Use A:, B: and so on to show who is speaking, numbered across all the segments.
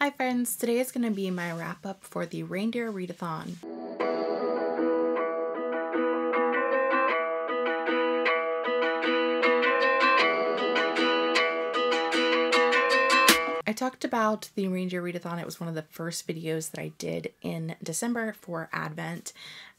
A: Hi friends, today is going to be my wrap up for the Reindeer Readathon. Talked about the Reindeer Readathon. It was one of the first videos that I did in December for Advent,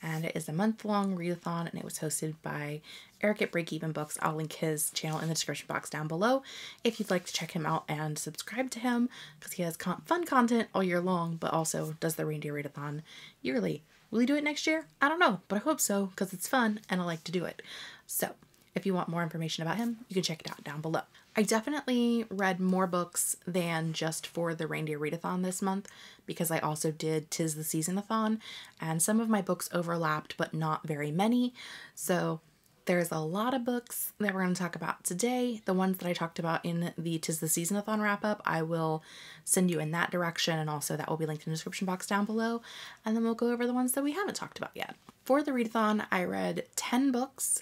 A: and it is a month long readathon, and it was hosted by Eric at Breakeven Books. I'll link his channel in the description box down below if you'd like to check him out and subscribe to him because he has con fun content all year long, but also does the Reindeer Readathon yearly. Will he do it next year? I don't know, but I hope so because it's fun and I like to do it. So, if you want more information about him, you can check it out down below. I definitely read more books than just for the Reindeer Readathon this month because I also did Tis the Seasonathon and some of my books overlapped but not very many. So there's a lot of books that we're going to talk about today. The ones that I talked about in the Tis the Seasonathon wrap up, I will send you in that direction and also that will be linked in the description box down below. And then we'll go over the ones that we haven't talked about yet. For the readathon, I read 10 books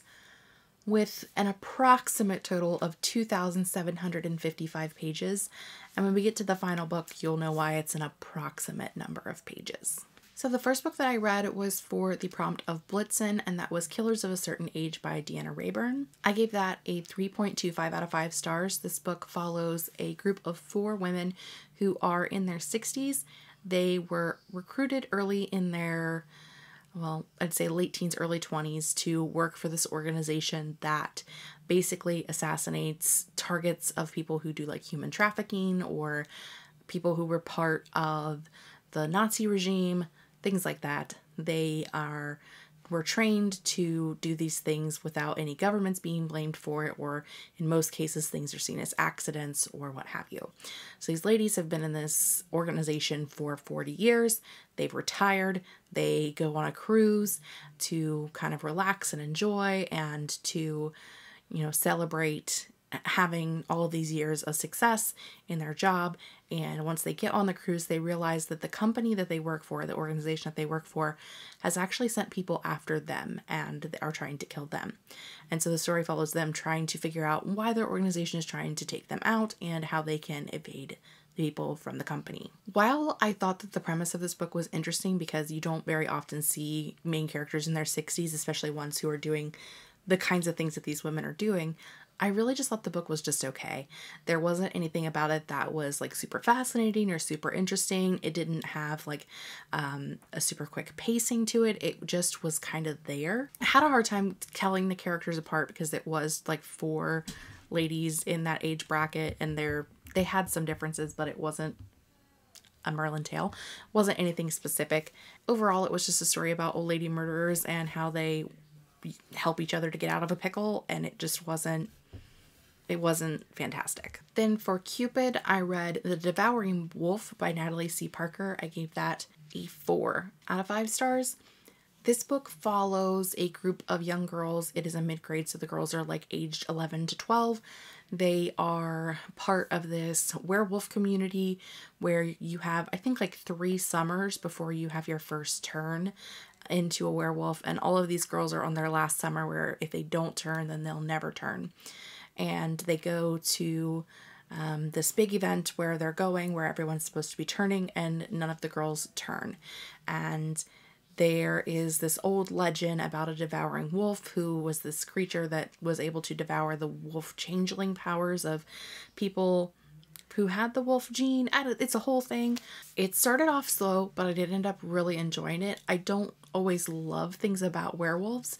A: with an approximate total of 2,755 pages. And when we get to the final book, you'll know why it's an approximate number of pages. So the first book that I read was for the prompt of Blitzen, and that was Killers of a Certain Age by Deanna Raybourn. I gave that a 3.25 out of 5 stars. This book follows a group of four women who are in their 60s. They were recruited early in their well, I'd say late teens, early 20s to work for this organization that basically assassinates targets of people who do like human trafficking or people who were part of the Nazi regime, things like that. They are were trained to do these things without any governments being blamed for it, or in most cases, things are seen as accidents or what have you. So these ladies have been in this organization for 40 years. They've retired. They go on a cruise to kind of relax and enjoy and to, you know, celebrate having all these years of success in their job. And once they get on the cruise, they realize that the company that they work for, the organization that they work for, has actually sent people after them and they are trying to kill them. And so the story follows them trying to figure out why their organization is trying to take them out and how they can evade the people from the company. While I thought that the premise of this book was interesting because you don't very often see main characters in their 60s, especially ones who are doing the kinds of things that these women are doing, I really just thought the book was just okay. There wasn't anything about it that was like super fascinating or super interesting. It didn't have like um, a super quick pacing to it. It just was kind of there. I had a hard time telling the characters apart because it was like four ladies in that age bracket and they're they had some differences, but it wasn't a Merlin tale. Wasn't anything specific. Overall, it was just a story about old lady murderers and how they help each other to get out of a pickle and it just wasn't it wasn't fantastic. Then for Cupid, I read The Devouring Wolf by Natalie C. Parker. I gave that a 4 out of 5 stars. This book follows a group of young girls. It is a mid grade, so the girls are like aged 11 to 12. They are part of this werewolf community where you have, I think, like three summers before you have your first turn into a werewolf. And all of these girls are on their last summer where if they don't turn, then they'll never turn and they go to um, this big event where they're going, where everyone's supposed to be turning, and none of the girls turn. And there is this old legend about a devouring wolf who was this creature that was able to devour the wolf changeling powers of people who had the wolf gene. It's a whole thing. It started off slow, but I did end up really enjoying it. I don't always love things about werewolves,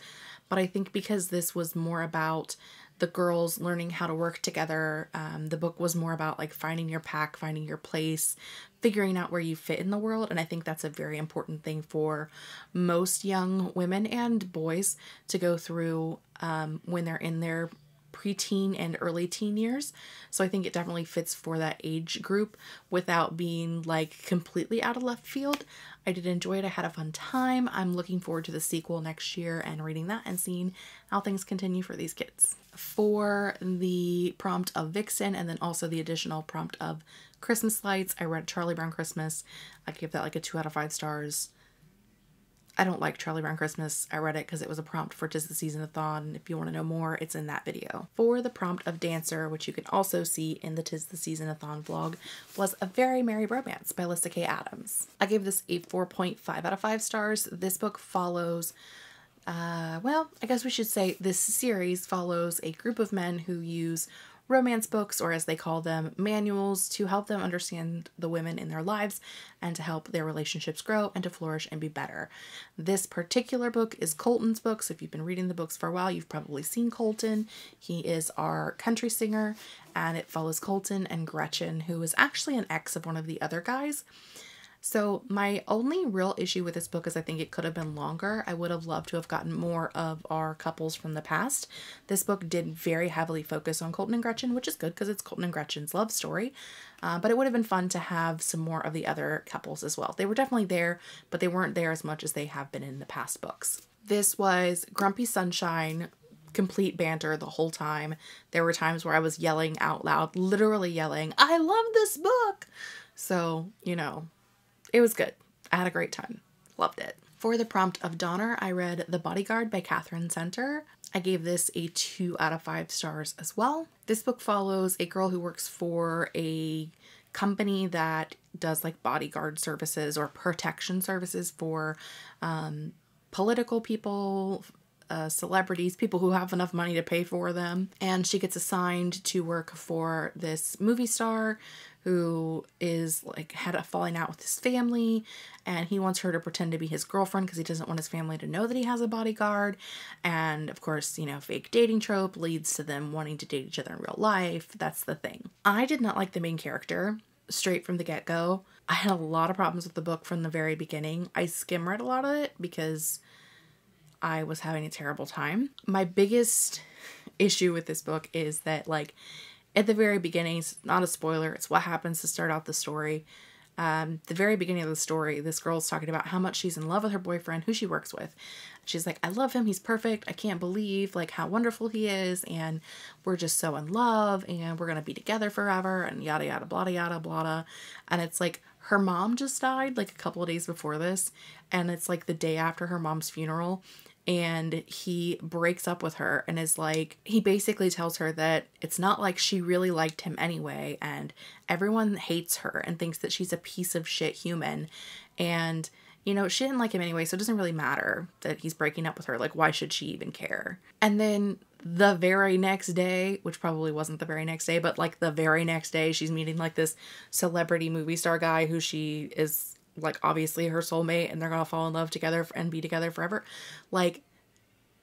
A: but I think because this was more about the girls learning how to work together. Um, the book was more about like finding your pack, finding your place, figuring out where you fit in the world. And I think that's a very important thing for most young women and boys to go through um, when they're in their preteen and early teen years. So I think it definitely fits for that age group without being like completely out of left field. I did enjoy it. I had a fun time. I'm looking forward to the sequel next year and reading that and seeing how things continue for these kids. For the prompt of Vixen and then also the additional prompt of Christmas Lights, I read Charlie Brown Christmas. I gave that like a two out of five stars. I don't like Charlie Brown Christmas. I read it because it was a prompt for Tis the Seasonathon. If you want to know more, it's in that video. For the prompt of Dancer, which you can also see in the Tis the Seasonathon vlog, was A Very Merry Bromance by Lyssa Kay Adams. I gave this a 4.5 out of 5 stars. This book follows uh, well, I guess we should say this series follows a group of men who use romance books, or as they call them, manuals, to help them understand the women in their lives and to help their relationships grow and to flourish and be better. This particular book is Colton's book, so if you've been reading the books for a while, you've probably seen Colton. He is our country singer, and it follows Colton and Gretchen, who is actually an ex of one of the other guys. So my only real issue with this book is I think it could have been longer. I would have loved to have gotten more of our couples from the past. This book did very heavily focus on Colton and Gretchen, which is good because it's Colton and Gretchen's love story. Uh, but it would have been fun to have some more of the other couples as well. They were definitely there, but they weren't there as much as they have been in the past books. This was Grumpy Sunshine complete banter the whole time. There were times where I was yelling out loud, literally yelling, I love this book. So, you know, it was good. I had a great time. Loved it. For the prompt of Donner, I read The Bodyguard by Katherine Center. I gave this a 2 out of 5 stars as well. This book follows a girl who works for a company that does like bodyguard services or protection services for um, political people, uh, celebrities, people who have enough money to pay for them. And she gets assigned to work for this movie star who is like had a falling out with his family and he wants her to pretend to be his girlfriend because he doesn't want his family to know that he has a bodyguard. And of course you know fake dating trope leads to them wanting to date each other in real life. That's the thing. I did not like the main character straight from the get-go. I had a lot of problems with the book from the very beginning. I skim read a lot of it because i was having a terrible time. My biggest issue with this book is that like at the very beginning, it's not a spoiler, it's what happens to start out the story. Um, the very beginning of the story, this girl's talking about how much she's in love with her boyfriend, who she works with. She's like, I love him, he's perfect. I can't believe like how wonderful he is, and we're just so in love, and we're gonna be together forever, and yada yada blah yada blah. And it's like her mom just died like a couple of days before this, and it's like the day after her mom's funeral, and he breaks up with her and is like he basically tells her that it's not like she really liked him anyway and everyone hates her and thinks that she's a piece of shit human. And you know she didn't like him anyway so it doesn't really matter that he's breaking up with her. Like why should she even care? And then the very next day which probably wasn't the very next day but like the very next day she's meeting like this celebrity movie star guy who she is like obviously her soulmate and they're gonna fall in love together and be together forever like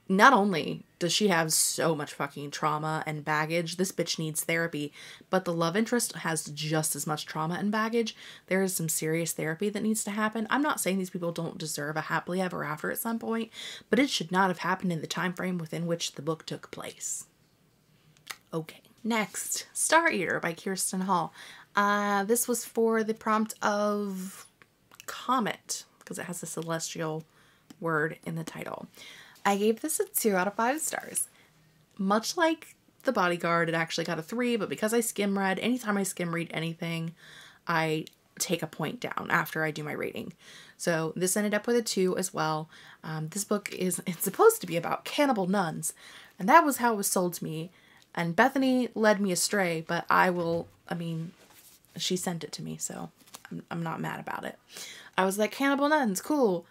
A: not only does she have so much fucking trauma and baggage, this bitch needs therapy, but the love interest has just as much trauma and baggage. There is some serious therapy that needs to happen. I'm not saying these people don't deserve a happily ever after at some point, but it should not have happened in the time frame within which the book took place. Okay. Next, Star Eater by Kerstin Hall. Uh, this was for the prompt of comet because it has a celestial word in the title. I gave this a 2 out of 5 stars. Much like The Bodyguard, it actually got a 3, but because I skim read, anytime I skim read anything, I take a point down after I do my rating. So this ended up with a 2 as well. Um, this book is it's supposed to be about cannibal nuns, and that was how it was sold to me. And Bethany led me astray, but I will, I mean, she sent it to me, so I'm, I'm not mad about it. I was like, cannibal nuns, cool.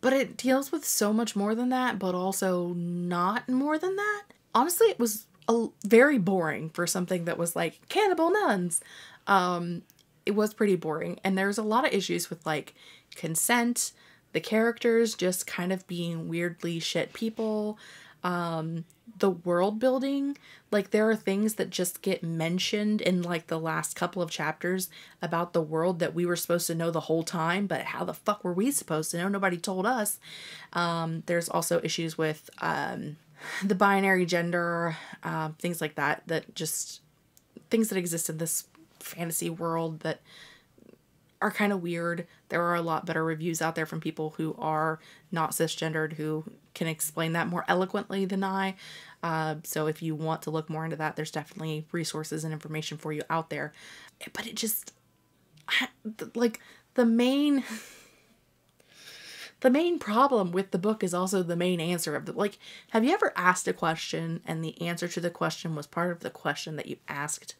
A: But it deals with so much more than that, but also not more than that. Honestly, it was a, very boring for something that was like cannibal nuns. Um, it was pretty boring, and there's a lot of issues with like consent, the characters just kind of being weirdly shit people, um, the world building like there are things that just get mentioned in like the last couple of chapters about the world that we were supposed to know the whole time but how the fuck were we supposed to know nobody told us um, there's also issues with um, the binary gender uh, things like that that just things that exist in this fantasy world that are kind of weird. There are a lot better reviews out there from people who are not cisgendered who can explain that more eloquently than I. Uh, so if you want to look more into that, there's definitely resources and information for you out there. But it just, like, the main. the main problem with the book is also the main answer of the like have you ever asked a question and the answer to the question was part of the question that you asked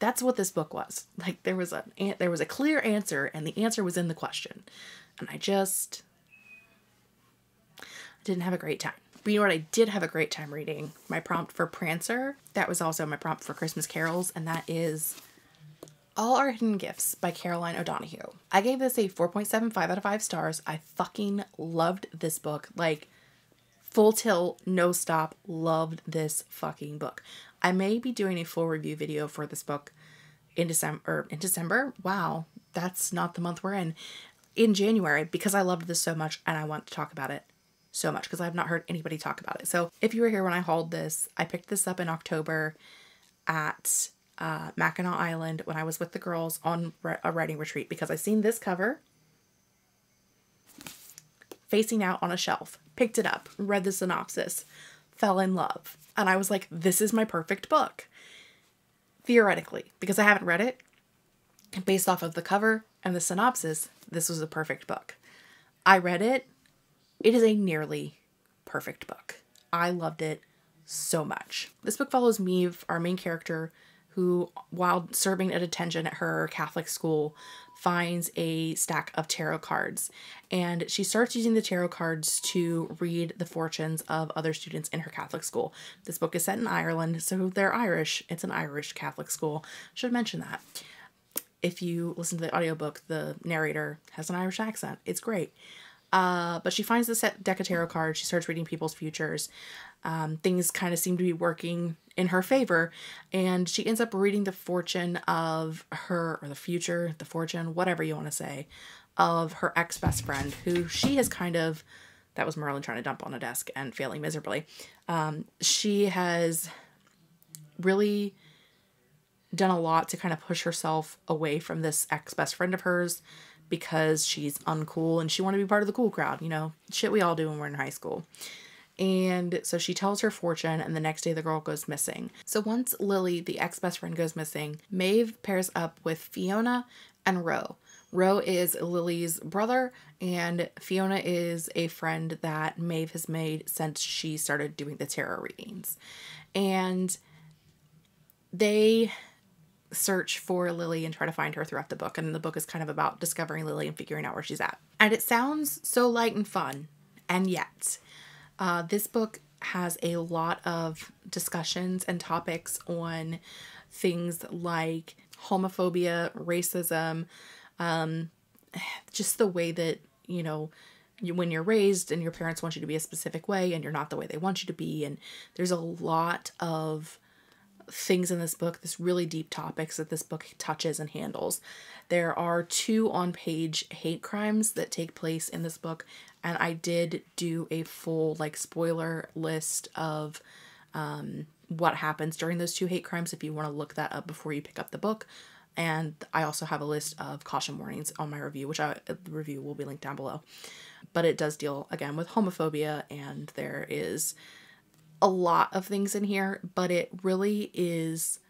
A: that's what this book was like there was a there was a clear answer and the answer was in the question and i just didn't have a great time but you know what i did have a great time reading my prompt for prancer that was also my prompt for christmas carols and that is all Our Hidden Gifts by Caroline O'Donoghue. I gave this a 4.75 out of 5 stars. I fucking loved this book. Like, full tilt, no stop, loved this fucking book. I may be doing a full review video for this book in December. In December? Wow, that's not the month we're in. In January, because I loved this so much and I want to talk about it so much because I've not heard anybody talk about it. So, if you were here when I hauled this, I picked this up in October at uh, Mackinac Island when I was with the girls on a writing retreat because I seen this cover facing out on a shelf, picked it up, read the synopsis, fell in love. And I was like, this is my perfect book. Theoretically, because I haven't read it, based off of the cover and the synopsis, this was a perfect book. I read it. It is a nearly perfect book. I loved it so much. This book follows Maeve, our main character, who, while serving at attention at her Catholic school, finds a stack of tarot cards. And she starts using the tarot cards to read the fortunes of other students in her Catholic school. This book is set in Ireland, so they're Irish. It's an Irish Catholic school. Should mention that. If you listen to the audiobook, the narrator has an Irish accent. It's great. Uh, but she finds the set deck of tarot cards. She starts reading people's futures. Um, things kind of seem to be working in her favor, and she ends up reading the fortune of her, or the future, the fortune, whatever you want to say, of her ex best friend, who she has kind of. That was Merlin trying to dump on a desk and failing miserably. Um, she has really done a lot to kind of push herself away from this ex best friend of hers because she's uncool and she wanted to be part of the cool crowd, you know, shit we all do when we're in high school. And so she tells her fortune, and the next day the girl goes missing. So once Lily, the ex best friend, goes missing, Maeve pairs up with Fiona and Roe. Roe is Lily's brother, and Fiona is a friend that Maeve has made since she started doing the tarot readings. And they search for Lily and try to find her throughout the book. And the book is kind of about discovering Lily and figuring out where she's at. And it sounds so light and fun. And yet, uh, this book has a lot of discussions and topics on things like homophobia, racism, um, just the way that, you know, you, when you're raised and your parents want you to be a specific way and you're not the way they want you to be. And there's a lot of things in this book, this really deep topics that this book touches and handles. There are two on page hate crimes that take place in this book, and I did do a full, like, spoiler list of um, what happens during those two hate crimes if you want to look that up before you pick up the book. And I also have a list of caution warnings on my review, which I, the review will be linked down below. But it does deal, again, with homophobia, and there is a lot of things in here, but it really is.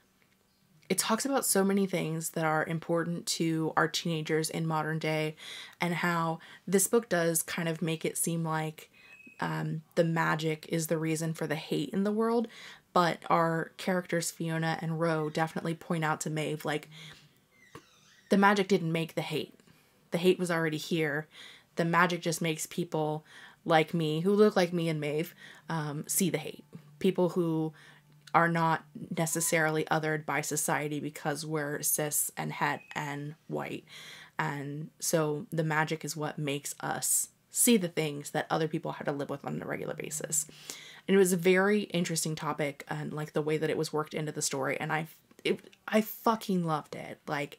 A: It talks about so many things that are important to our teenagers in modern day, and how this book does kind of make it seem like um, the magic is the reason for the hate in the world. But our characters, Fiona and Roe, definitely point out to Maeve, like, the magic didn't make the hate. The hate was already here. The magic just makes people like me, who look like me and Maeve, um, see the hate. People who are not necessarily othered by society because we're cis and het and white. And so the magic is what makes us see the things that other people had to live with on a regular basis. And it was a very interesting topic and like the way that it was worked into the story and I it, I fucking loved it. Like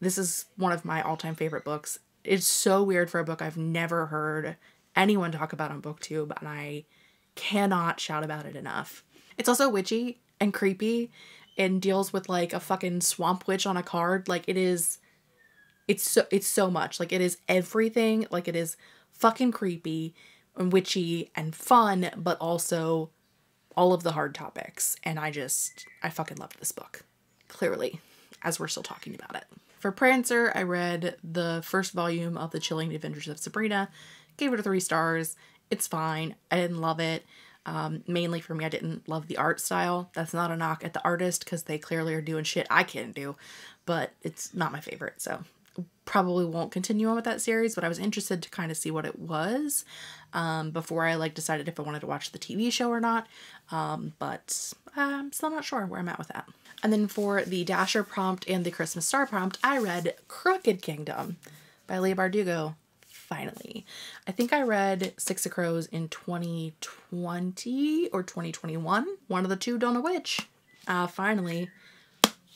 A: this is one of my all-time favorite books. It's so weird for a book I've never heard anyone talk about on booktube and i cannot shout about it enough. It's also witchy and creepy and deals with like a fucking swamp witch on a card. Like it is it's so it's so much. Like it is everything. Like it is fucking creepy and witchy and fun but also all of the hard topics. And i just i fucking love this book clearly as we're still talking about it. For Prancer, I read the first volume of The Chilling Adventures of Sabrina, gave it a three stars. It's fine. I didn't love it. Um, mainly for me, I didn't love the art style. That's not a knock at the artist because they clearly are doing shit I can't do, but it's not my favorite. So probably won't continue on with that series, but I was interested to kind of see what it was um, before I like decided if I wanted to watch the TV show or not. Um, but I'm still not sure where I'm at with that. And then for the Dasher prompt and the Christmas Star prompt, I read Crooked Kingdom by Leigh Bardugo finally. I think I read Six of Crows in 2020 or 2021. One of the two, don't know which. Uh, finally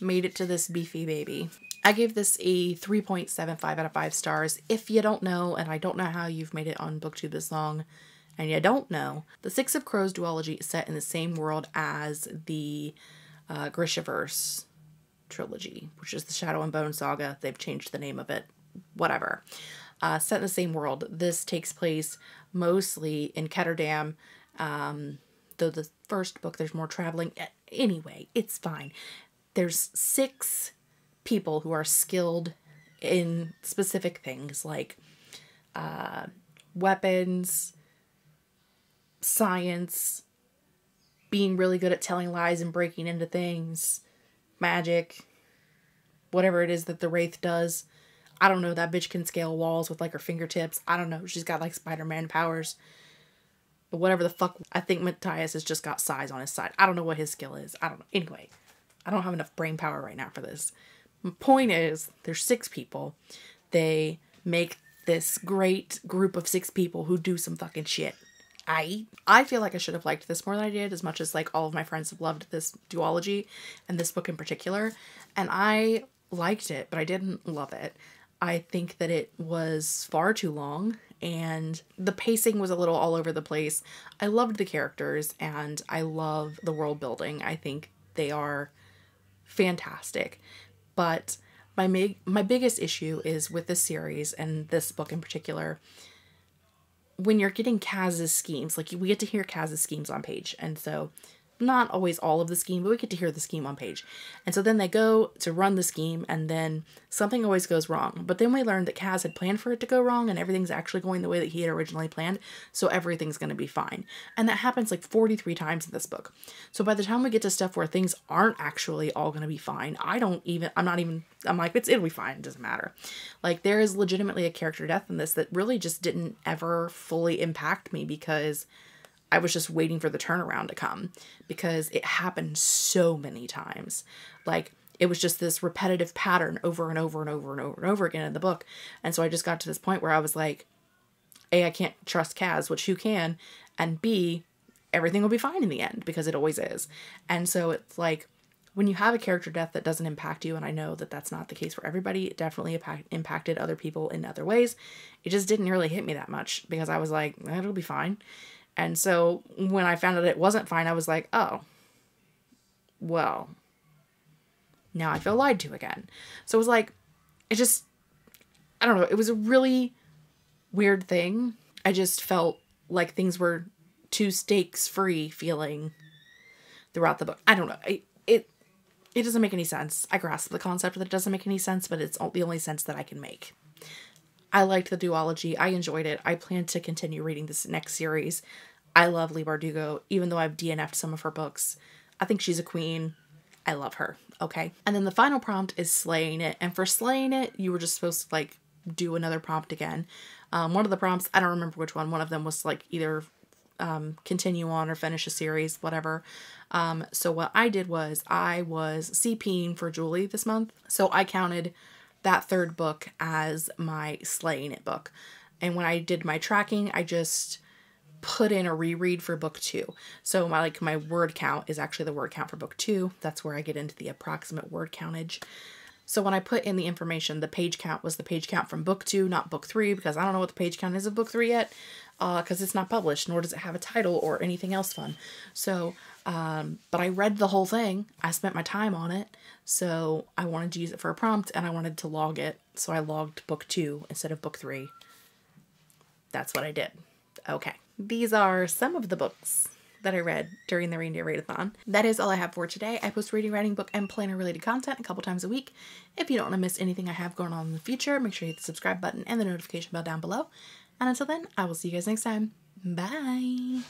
A: made it to this beefy baby. I gave this a 3.75 out of 5 stars. If you don't know, and I don't know how you've made it on BookTube this long, and you don't know, the Six of Crows duology is set in the same world as the uh, Grishaverse trilogy, which is the Shadow and Bone saga. They've changed the name of it. Whatever uh, set in the same world. This takes place mostly in Ketterdam. Um, though the first book, there's more traveling. Anyway, it's fine. There's six people who are skilled in specific things like uh, weapons, science, being really good at telling lies and breaking into things, magic, whatever it is that the Wraith does. I don't know. That bitch can scale walls with like her fingertips. I don't know. She's got like Spider Man powers. But whatever the fuck, I think Matthias has just got size on his side. I don't know what his skill is. I don't know. Anyway, I don't have enough brain power right now for this. My point is, there's six people. They make this great group of six people who do some fucking shit. I I feel like I should have liked this more than I did, as much as like all of my friends have loved this duology and this book in particular. And I liked it, but I didn't love it. I think that it was far too long and the pacing was a little all over the place. I loved the characters and I love the world building. I think they are fantastic. But my my biggest issue is with this series and this book in particular when you're getting Kaz's schemes, like we get to hear Kaz's schemes on page. And so not always all of the scheme, but we get to hear the scheme on page. And so then they go to run the scheme, and then something always goes wrong. But then we learn that Kaz had planned for it to go wrong, and everything's actually going the way that he had originally planned, so everything's going to be fine. And that happens like 43 times in this book. So by the time we get to stuff where things aren't actually all going to be fine, I don't even, I'm not even, I'm like, it's, it'll be fine, it doesn't matter. Like, there is legitimately a character death in this that really just didn't ever fully impact me because I was just waiting for the turnaround to come because it happened so many times. Like it was just this repetitive pattern over and over and over and over and over again in the book. And so I just got to this point where I was like, A, I can't trust Kaz, which you can, and B, everything will be fine in the end because it always is. And so it's like when you have a character death that doesn't impact you, and I know that that's not the case for everybody, it definitely impact, impacted other people in other ways. It just didn't really hit me that much because I was like, it'll be fine. And so when I found out it wasn't fine, I was like, oh, well, now I feel lied to again. So it was like, it just, I don't know, it was a really weird thing. I just felt like things were too stakes free feeling throughout the book. I don't know. I, it it doesn't make any sense. I grasp the concept that it doesn't make any sense, but it's the only sense that I can make. I liked the duology. I enjoyed it. I plan to continue reading this next series. I love Leigh Bardugo, even though I've DNF'd some of her books. I think she's a queen. I love her. Okay. And then the final prompt is slaying it. And for slaying it, you were just supposed to like do another prompt again. Um, one of the prompts, I don't remember which one. One of them was like either um, continue on or finish a series, whatever. Um, so what I did was I was CPing for Julie this month. So I counted that third book as my slaying it book. And when I did my tracking, I just put in a reread for book two. So my like my word count is actually the word count for book two. That's where I get into the approximate word countage. So when I put in the information, the page count was the page count from book two, not book three, because I don't know what the page count is of book three yet, because uh, it's not published, nor does it have a title or anything else fun. So, um, but I read the whole thing. I spent my time on it. So I wanted to use it for a prompt and I wanted to log it. So I logged book two instead of book three. That's what I did. Okay. These are some of the books that I read during the Reindeer Readathon. That is all I have for today. I post reading, writing, book, and planner related content a couple times a week. If you don't want to miss anything I have going on in the future, make sure you hit the subscribe button and the notification bell down below. And until then, I will see you guys next time. Bye.